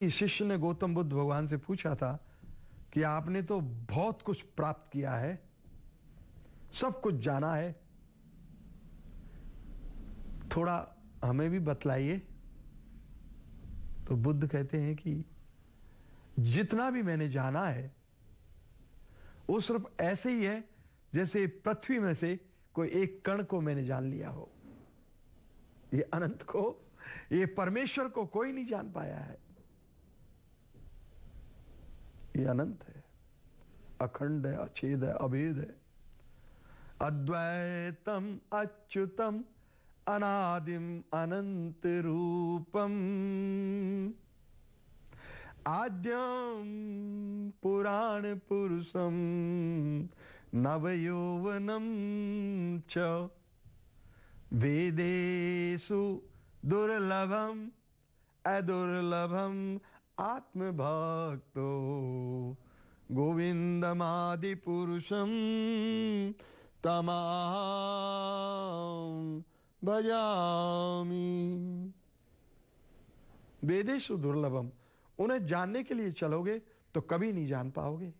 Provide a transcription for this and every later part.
शिष्य ने गौतम बुद्ध भगवान से पूछा था कि आपने तो बहुत कुछ प्राप्त किया है, सब कुछ जाना है। थोड़ा हमें भी बतलाइए। तो बुद्ध कहते हैं कि जितना भी मैंने जाना है, वो सिर्फ़ ऐसे ही है जैसे पृथ्वी में से कोई एक कण को मैंने जान लिया हो। ये अनंत को, ये परमेश्वर को कोई नहीं जान पाया है। ये अनंत है। अखंड है अछेद है, अभेद है। अद्वैतम, अच्युतम, अनादिम अनंत रूपम आद्यम पुराण पुरुषम नवयौवनम च। वेदेषु दुर्लभम, अदुर्लभम आत्मभक्तो गोविंदमादिपुरुषम तमाम भजामी। वेदेशु दुर्लभम। उन्हें जानने के लिए चलोगे तो कभी नहीं जान पाओगे।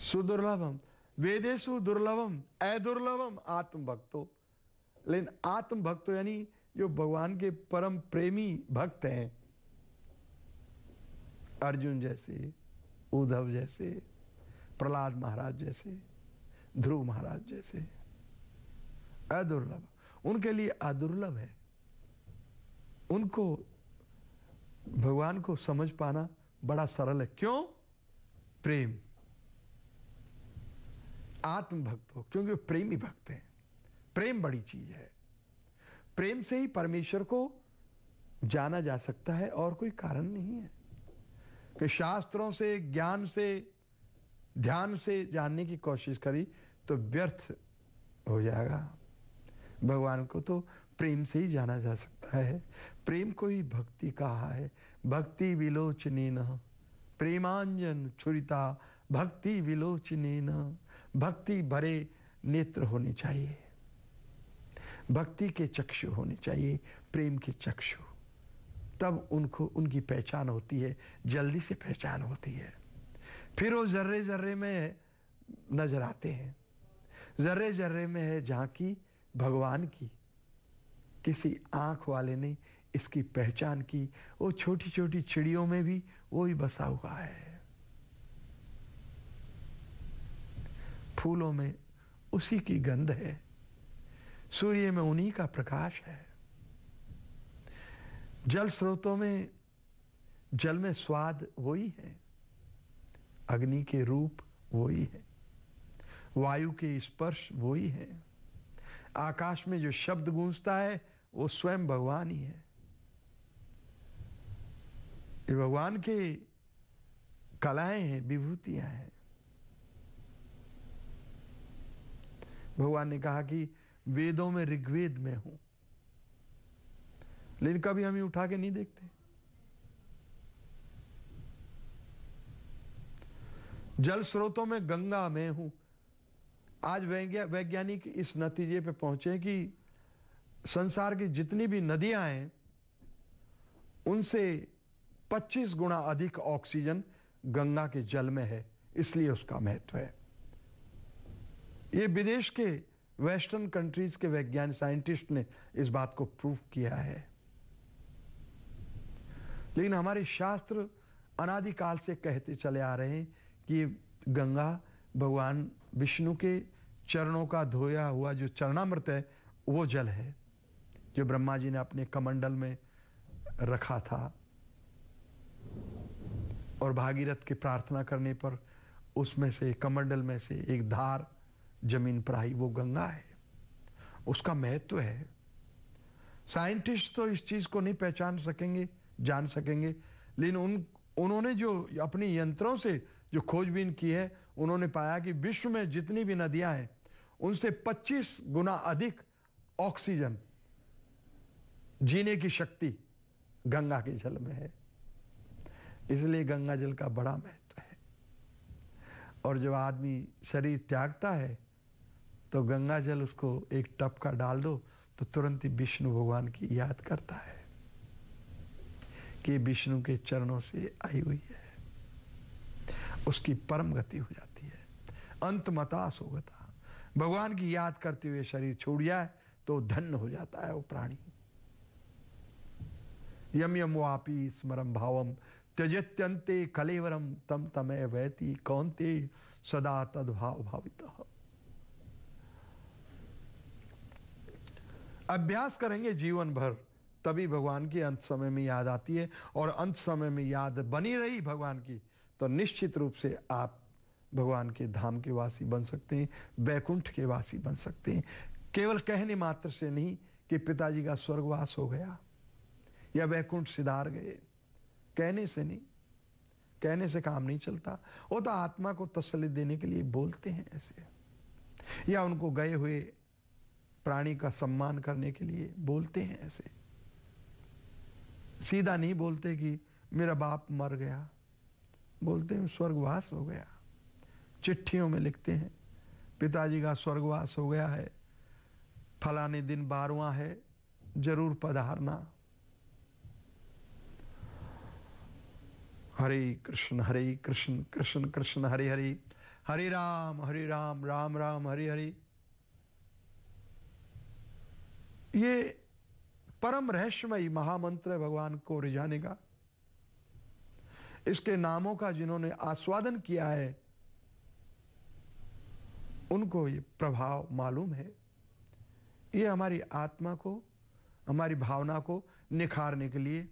सुदुर्लभम। वेदेशु दुर्लभम, अदुर्लभम आत्म भक्तो लेकिन आत्म भक्तो यानी जो भगवान के परम प्रेमी भक्त हैं, अर्जुन जैसे, उद्धव जैसे, प्रहलाद महाराज जैसे, ध्रुव महाराज जैसे, अदुर्लभ। उनके लिए अदुर्लभ है। उनको भगवान को समझ पाना बड़ा सरल है। क्यों? प्रेम। आत्मभक्त हो, क्योंकि प्रेमी भक्त हैं। प्रेम बड़ी चीज़ है। प्रेम से ही परमेश्वर को जाना जा सकता है और कोई कारण नहीं है। कि शास्त्रों से, ज्ञान से, ध्यान से जानने की कोशिश करी तो व्यर्थ हो जाएगा। भगवान को तो प्रेम से ही जाना जा सकता है। प्रेम को ही भक्ति कहा है। भक्ति विलोचने न प्रेमांजन छुरिता। भक्ति विलोचने न भक्ति भरे नेत्र होने चाहिए। भक्ति के चक्षु होने चाहिए, प्रेम के चक्षु। तब उनको, उनकी पहचान होती है, जल्दी से पहचान होती है। फिर वो जर्रे जर्रे में नज़र आते हैं। जर्रे जर्रे में है झांकी भगवान की, किसी आँख वाले ने इसकी पहचान की। वो छोटी छोटी चिड़ियों में भी वो ही बसा हुआ है। फूलों में उसी की गंध है। सूर्य में उन्हीं का प्रकाश है। जल स्रोतों में, जल में स्वाद वही है। अग्नि के रूप वही है। वायु के स्पर्श वही है। आकाश में जो शब्द गूंजता है, वो स्वयं भगवान ही है। ये भगवान के कलाएँ हैं, विभूतियाँ हैं। भगवान ने कहा कि वेदों में ऋग्वेद में हूँ। लेकिन कभी हम उठा के नहीं देखते। जल स्रोतों में गंगा में हूँ। आज वैज्ञानिक इस नतीजे पे पहुँचे कि संसार की जितनी भी नदियाँ हैं, उनसे 25 गुना अधिक ऑक्सीजन गंगा के जल में है, इसलिए उसका महत्व है। ये विदेश के वेस्टर्न कंट्रीज़ के वैज्ञानिक, साइंटिस्ट ने इस बात को प्रूव किया है। लेकिन हमारे शास्त्र अनादिकाल से कहते चले आ रहे हैं कि गंगा भगवान विष्णु के चरणों का धोया हुआ जो चरणामृत है, वो जल है, जो ब्रह्मा जी ने अपने कमंडल में रखा था। और भागीरथ की प्रार्थना करने पर उसमें से, कमंडल में से एक धार ज़मीन पर आई, वो गंगा है। उसका महत्व है। साइंटिस्ट तो इस चीज़ को नहीं पहचान सकेंगे, जान सकेंगे, लेकिन उन, उन्होंने जो अपनी यंत्रों से जो खोजबीन की है, उन्होंने पाया कि विश्व में जितनी भी नदियाँ हैं, उनसे 25 गुना अधिक ऑक्सीजन जीने की शक्ति गंगा के जल में है। इसलिए गंगा जल का बड़ा महत्व है। और जब आदमी शरीर त्यागता है तो गंगा जल उसको एक टप का डाल दो तो तुरंत ही विष्णु भगवान की याद करता है कि विष्णु के चरणों से आई हुई है। उसकी परम गति हो जाती है। अंत मता सोगता भगवान की याद करते हुए शरीर छोड़ जाए तो धन्य हो जाता है वो प्राणी। यम यम वापी स्मरम भावम त्यजत्यंते कलेवरम, तम तमय वैती कौनते, सदा तद्भाव भावित। अभ्यास करेंगे जीवन भर तभी भगवान की अंत समय में याद आती है और अंत समय में याद बनी रही भगवान की तो निश्चित रूप से आप भगवान के धाम के वासी बन सकते हैं, वैकुंठ के वासी बन सकते हैं। केवल कहने मात्र से नहीं कि पिताजी का स्वर्गवास हो गया या वैकुंठ सिधार गए, कहने से नहीं, कहने से काम नहीं चलता। वो तो आत्मा को तसली देने के लिए बोलते हैं ऐसे। या उनको गए हुए प्राणी का सम्मान करने के लिए बोलते हैं ऐसे। सीधा नहीं बोलते कि मेरा बाप मर गया। बोलते हैं, स्वर्गवास हो गया। चिट्ठियों में लिखते हैं, पिताजी का स्वर्गवास हो गया है। फलाने दिन बारवा है, ज़रूर पधारना। हरे कृष्ण हरे कृष्ण कृष्ण कृष्ण, हरे हरे। हरे राम हरे राम राम राम, हरे हरे। ये परम रहस्यमयी महामंत्र है भगवान को रिझाने का। इसके नामों का जिन्होंने आस्वादन किया है, उनको ये प्रभाव मालूम है। ये हमारी आत्मा को, हमारी भावना को निखारने के लिए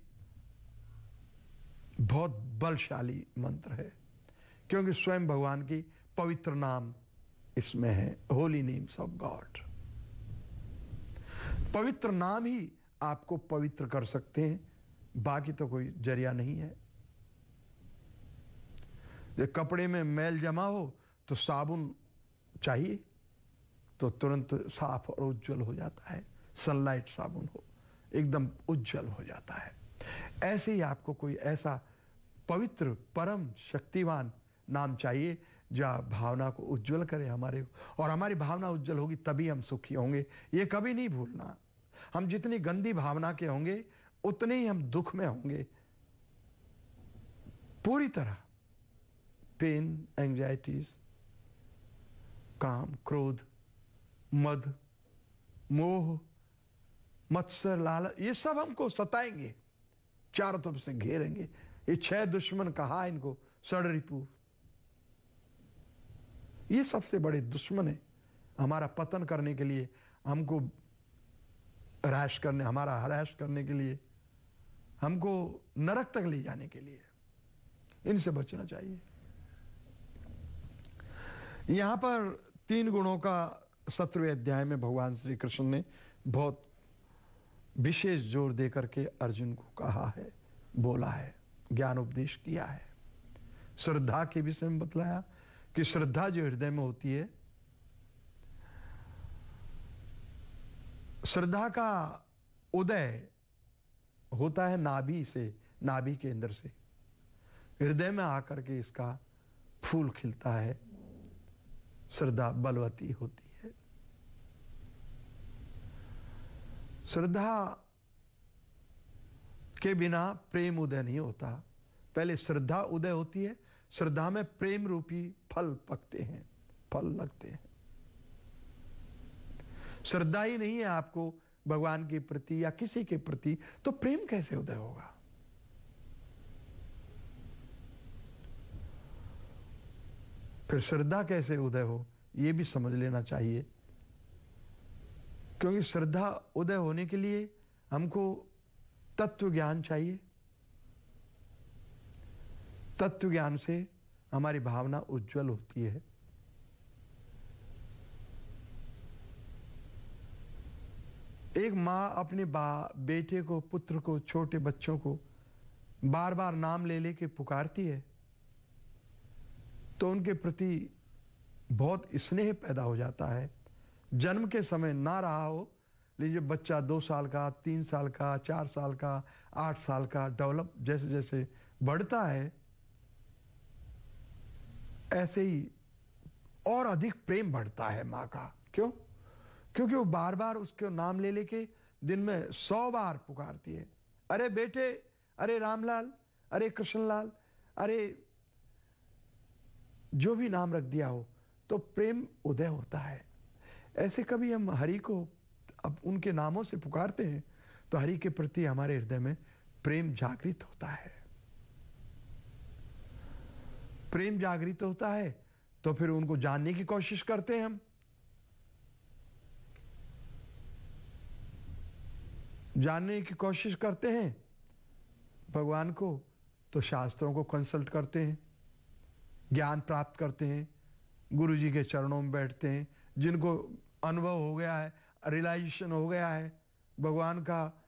बहुत बलशाली मंत्र है, क्योंकि स्वयं भगवान की पवित्र नाम इसमें है, होली नेम्स ऑफ़ गॉड। पवित्र नाम ही आपको पवित्र कर सकते हैं। बाकी तो कोई ज़रिया नहीं है। ये कपड़े में मैल जमा हो तो साबुन चाहिए तो तुरंत साफ़ और उज्जवल हो जाता है। सनलाइट साबुन हो, एकदम उज्जवल हो जाता है। ऐसे ही आपको कोई ऐसा पवित्र, परम, शक्तिवान नाम चाहिए जो भावना को उज्जवल करे हमारे और हमारी भावना उज्जवल होगी, तभी हम सुखी होंगे। ये कभी नहीं भूलना। हम जितनी गंदी भावना के होंगे, उतने ही हम दुख में होंगे। पूरी तरह। पेन एंजाइटीज काम, क्रोध, मद, मोह, मत्सर लाल ये सब हमको सताएँगे। चारों तरफ़ से घेरेंगे। ये छह दुश्मन कहा इनको? सड़ रिपू ये सबसे बड़े दुश्मन है हमारा पतन करने के लिए, हमको रैश करने, हमारा हराश करने के लिए, हमको नरक तक ले जाने के लिए। इनसे बचना चाहिए। यहाँ पर तीन गुणों का सत्रहवें अध्याय में भगवान श्री कृष्ण ने बहुत विशेष ज़ोर देकर के अर्जुन को कहा है, बोला है ज्ञान उपदेश किया है। श्रद्धा के विषय में बतलाया कि श्रद्धा जो हृदय में होती है, श्रद्धा का उदय होता है नाभि से, नाभि के अंदर से। हृदय में आकर के इसका फूल खिलता है, श्रद्धा बलवती होती है। श्रद्धा के बिना प्रेम उदय नहीं होता। पहले श्रद्धा उदय होती है श्रद्धा में प्रेम रूपी फल पकते हैं, फल लगते हैं। श्रद्धा ही नहीं है आपको भगवान के प्रति या किसी के प्रति तो प्रेम कैसे उदय होगा? फिर श्रद्धा कैसे उदय हो यह भी समझ लेना चाहिए। क्योंकि श्रद्धा उदय होने के लिए हमको तत्व ज्ञान चाहिए। तत्व ज्ञान से हमारी भावना उज्जवल होती है। एक माँ अपने बेटे को, पुत्र को, छोटे बच्चों को बार बार नाम ले लेके पुकारती है तो उनके प्रति बहुत स्नेह पैदा हो जाता है। जन्म के समय ना रहा हो, लीजिए बच्चा दो साल का, तीन साल का, चार साल का, आठ साल का, डेवलप जैसे जैसे बढ़ता है ऐसे ही और अधिक प्रेम बढ़ता है माँ का। क्यों? क्योंकि वो बार बार उसके नाम ले लेके दिन में सौ बार पुकारती है। अरे बेटे, अरे रामलाल, अरे कृष्णलाल, अरे जो भी नाम रख दिया हो तो प्रेम उदय होता है। ऐसे कभी हम हरि को अब उनके नामों से पुकारते हैं तो हरि के प्रति हमारे हृदय में प्रेम जागृत होता है। प्रेम जागृत होता है तो फिर उनको जानने की कोशिश करते हैं हम। जानने की कोशिश करते हैं, भगवान को तो शास्त्रों को कंसल्ट करते हैं, ज्ञान प्राप्त करते हैं गुरु जी के चरणों में बैठते हैं, जिनको अनुभव हो गया है रियलाइजेशन हो गया है, भगवान का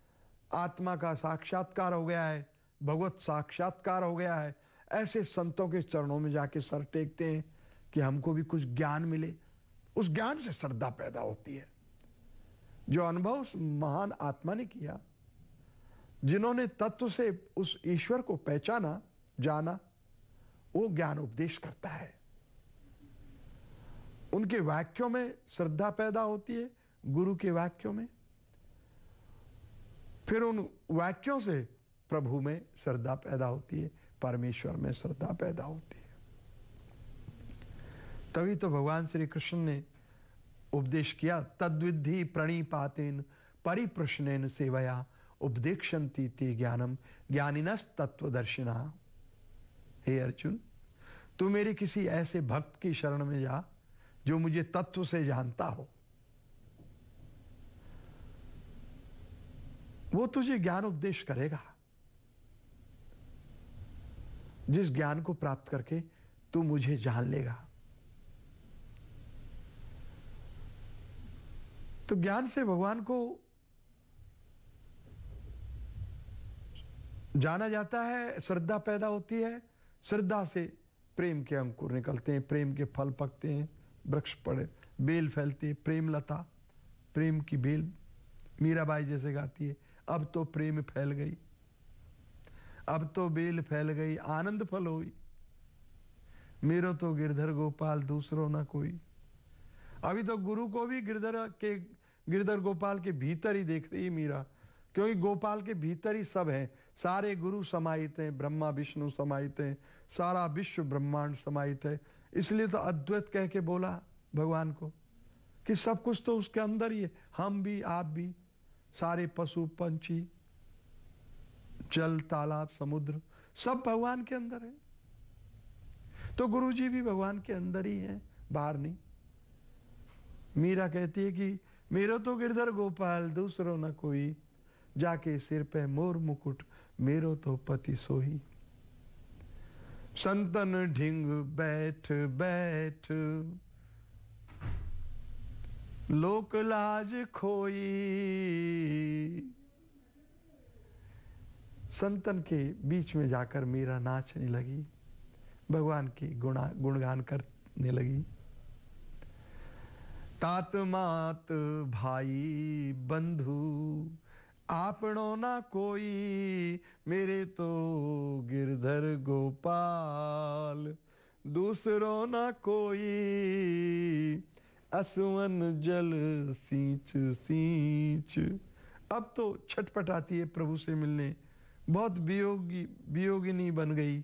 आत्मा का साक्षात्कार हो गया है, भगवत साक्षात्कार हो गया है ऐसे संतों के चरणों में जाके सर टेकते हैं कि हमको भी कुछ ज्ञान मिले। उस ज्ञान से श्रद्धा पैदा होती है। जो अनुभव उस महान आत्मा ने किया, जिन्होंने तत्व से उस ईश्वर को पहचाना, जाना, वो ज्ञान उपदेश करता है। उनके वाक्यों में श्रद्धा पैदा होती है, गुरु के वाक्यों में। फिर उन वाक्यों से प्रभु में श्रद्धा पैदा होती है। परमेश्वर में श्रद्धा पैदा होती है। तभी तो भगवान श्री कृष्ण ने उपदेश किया तद्विधि प्रणीपातेन परिप्रश्न सेवया उपदेक्षन्ति ते ज्ञानम ज्ञानिनस तत्वदर्शिना हे अर्जुन, तू मेरे किसी ऐसे भक्त की शरण में जा, जो मुझे तत्व से जानता हो। वो तुझे ज्ञान उपदेश करेगा। जिस ज्ञान को प्राप्त करके तू मुझे जान लेगा। तो ज्ञान से भगवान को जाना जाता है, श्रद्धा पैदा होती है, श्रद्धा से प्रेम के अंकुर निकलते हैं, प्रेम के फल पकते हैं, वृक्ष पड़े, बेल फैलती प्रेम लता, प्रेम की बेल, मीराबाई जैसे गाती है, अब तो प्रेम फैल गई। अब तो बेल फैल गई, आनंद फल हुई। मेरो तो गिरधर गोपाल, दूसरो ना कोई। अभी तो गुरु को भी गिरधर के, गिरधर गोपाल के भीतर ही देख रही मीरा। क्योंकि गोपाल के भीतर ही सब है। सारे गुरु समाहित हैं, ब्रह्मा, विष्णु समाहित हैं, सारा विश्व ब्रह्मांड समाहित है। इसलिए तो अद्वैत कह के बोला भगवान को कि सब कुछ तो उसके अंदर ही है। हम भी, आप भी, सारे पशु, पंछी जल, तालाब, समुद्र, सब भगवान के अंदर है। तो गुरु जी भी भगवान के अंदर ही है, बाहर नहीं। मीरा कहती है कि, मेरो तो गिरधर गोपाल, दूसरो न कोई। जाके सिर पे मोर मुकुट, मेरो तो पति सोही। संतन ढिंग बैठ बैठ। लोक लाज खोई। संतन के बीच में जाकर मीरा नाचने लगी। भगवान की गुणा, गुणगान करने लगी। तात मात भाई बंधु, आपणो ना कोई, मेरे तो गिरधर गोपाल। दूसरो ना कोई, असवन जल सींच सींच। अब तो छटपट आती है प्रभु से मिलने। बहुत वियोगी, वियोगिनी बन गई।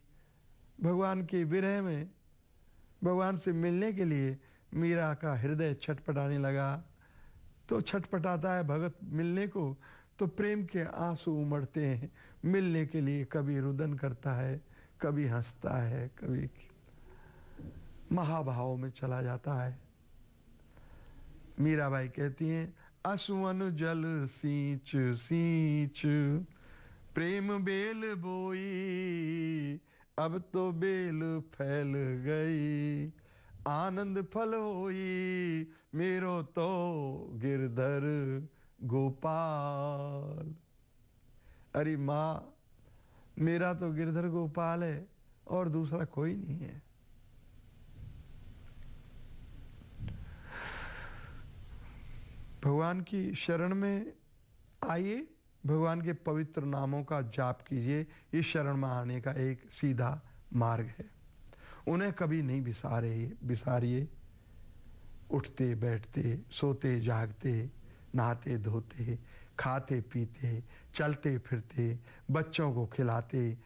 भगवान के विरह में, भगवान से मिलने के लिए मीरा का हृदय छटपटाने लगा। तो छटपटाता है भगत मिलने को तो प्रेम के आँसू उमड़ते हैं। मिलने के लिए कभी रुदन करता है, कभी हंसता है, कभी महाभाव में चला जाता है। मीराबाई कहती हैं असवन जल सींच सींच। प्रेम बेल बोई, अब तो बेल फैल गई। आनंद फल होई, मेरो तो गिरधर गोपाल। अरे माँ, मेरा तो गिरधर गोपाल है, और दूसरा कोई नहीं है। भगवान की शरण में आइए। भगवान के पवित्र नामों का जाप कीजिए, ये शरण में आने का एक सीधा मार्ग है। उन्हें कभी नहीं बिसारे, बिसारिए। उठते, बैठते, सोते, जागते, नहाते, धोते, खाते, पीते, चलते, फिरते, बच्चों को खिलाते,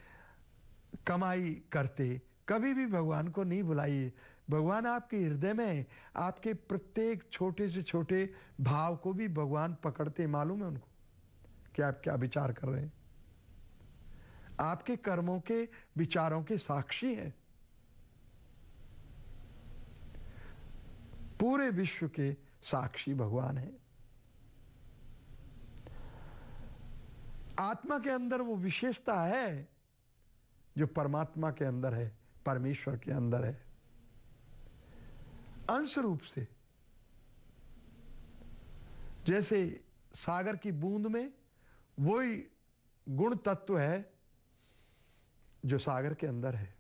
कमाई करते। कभी भी भगवान को नहीं बुलाइए। भगवान आपके हृदय में, आपके प्रत्येक छोटे से छोटे भाव को भी भगवान पकड़ते, मालूम है उनको? कि आप क्या विचार कर रहे हैं? आपके कर्मों के विचारों के साक्षी हैं। पूरे विश्व के साक्षी भगवान हैं। आत्मा के अंदर वो विशेषता है जो परमात्मा के अंदर है, परमेश्वर के अंदर है। अंश रूप से, जैसे सागर की बूंद में वही गुण तत्व है जो सागर के अंदर है।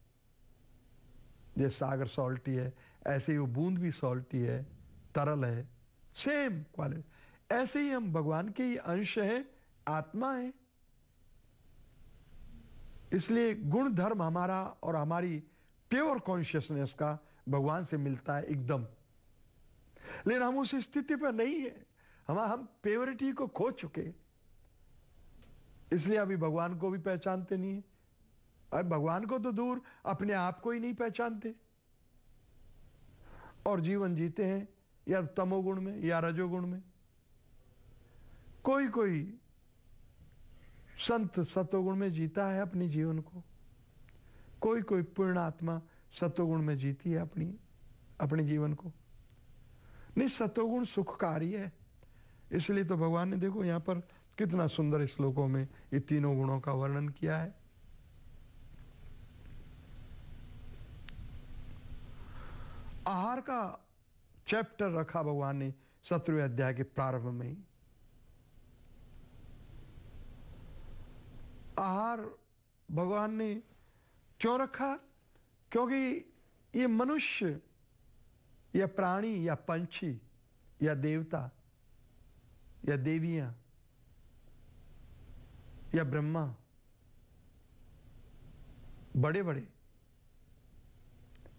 जैसे सागर सॉल्टी है, ऐसे ही वो बूंद भी सॉल्टी है, तरल है सेम क्वालिटी ऐसे ही हम भगवान के ही अंश हैं, आत्मा है। इसलिए गुण धर्म हमारा और हमारी प्योर कॉन्शियसनेस का भगवान से मिलता है एकदम। लेकिन हम उस स्थिति पर नहीं है। हम हम प्योरिटी को खो चुके इसलिए अभी भगवान को भी पहचानते नहीं है। अरे भगवान को तो दूर, अपने आप को ही नहीं पहचानते। और जीवन जीते हैं, या तमोगुण में, या रजोगुण में। कोई कोई संत सतोगुण में जीता है अपने जीवन को। कोई कोई पूर्ण आत्मा सतोगुण में जीती है अपनी, अपने जीवन को। नहीं सतोगुण सुखकारी है। इसलिए तो भगवान ने देखो यहाँ पर कितना सुंदर श्लोकों में ये तीनों गुणों का वर्णन किया है। आहार का चैप्टर रखा भगवान ने सत्रहवें अध्याय के प्रारंभ में ही। आहार भगवान ने क्यों रखा? क्योंकि ये मनुष्य, या प्राणी, या पंछी, या देवता, या देवियाँ या ब्रह्मा? बड़े बड़े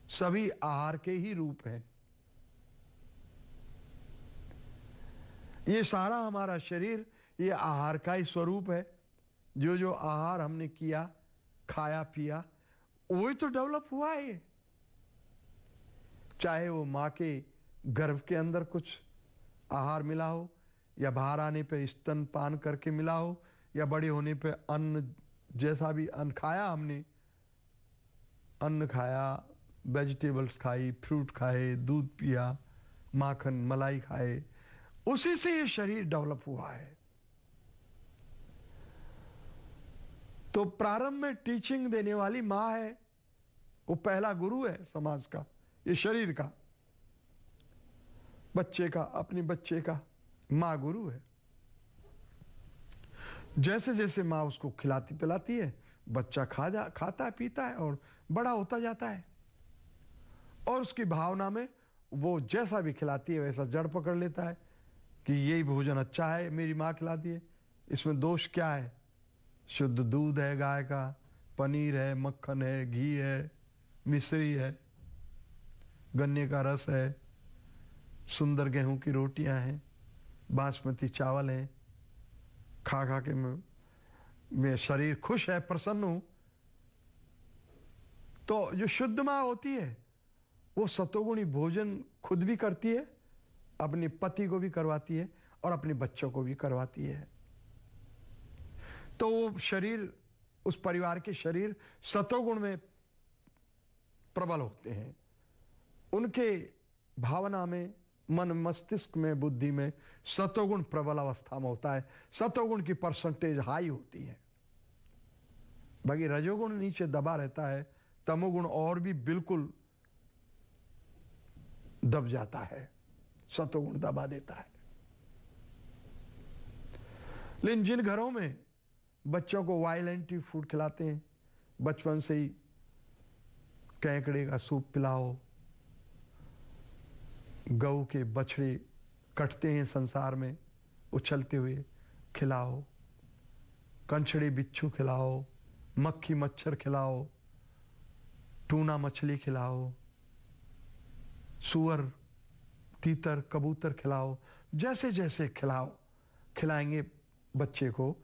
सभी आहार के ही रूप हैं। ये सारा हमारा शरीर, ये आहार का ही स्वरूप है। जो जो आहार हमने किया, खाया, पिया, वही तो डेवलप हुआ है चाहे वो माँ के गर्भ के अंदर कुछ आहार मिला हो, या बाहर आने पे स्तन पान करके मिला हो या बड़े होने पे अन्न जैसा भी अन्न खाया हमने, अन्न खाया वेजिटेबल्स खाई फ्रूट खाए, दूध पिया, माखन, मलाई खाए, उसी से ये शरीर डेवलप हुआ है। तो प्रारंभ में टीचिंग देने वाली माँ है, वो पहला गुरु है समाज का, ये शरीर का, बच्चे का, अपने बच्चे का माँ गुरु है। जैसे जैसे माँ उसको खिलाती पिलाती है, बच्चा खा जा, खाता है, पीता है और बड़ा होता जाता है। और उसकी भावना में वो जैसा भी खिलाती है, वैसा जड़ पकड़ लेता है कि यही भोजन अच्छा है, मेरी माँ खिलाती है। इसमें दोष क्या है? शुद्ध दूध है, गाय का, पनीर है, मक्खन है, घी है, मिश्री है, गन्ने का रस है, सुंदर गेहूँ की रोटियाँ हैं, बासमती चावल है खा खा के मैं शरीर खुश है, प्रसन्न हूँ। तो जो शुद्ध माँ होती है, वो सतोगुणी भोजन खुद भी करती है, अपने पति को भी करवाती है और अपने बच्चों को भी करवाती है। तो वो शरीर, उस परिवार के शरीर सतोगुण में प्रबल होते हैं। उनके भावना में मन मस्तिष्क में, बुद्धि में सतोगुण प्रबल अवस्था में होता है। सतोगुण की परसेंटेज हाई होती है। बाकी रजोगुण नीचे दबा रहता है, तमोगुण और भी बिल्कुल दब जाता है। सतोगुण दबा देता है। लेकिन जिन घरों में बच्चों को वायलेंट फ़ूड खिलाते हैं, बचपन से ही, कैकड़े का सूप पिलाओ गऊ के बछड़े कटते हैं संसार में, उछलते हुए, खिलाओ। कंछड़े बिच्छू खिलाओ, मक्खी मच्छर खिलाओ, टूना मछली खिलाओ, सुअर, तीतर, कबूतर खिलाओ जैसे जैसे खिलाओ, खिलाएँगे बच्चे को।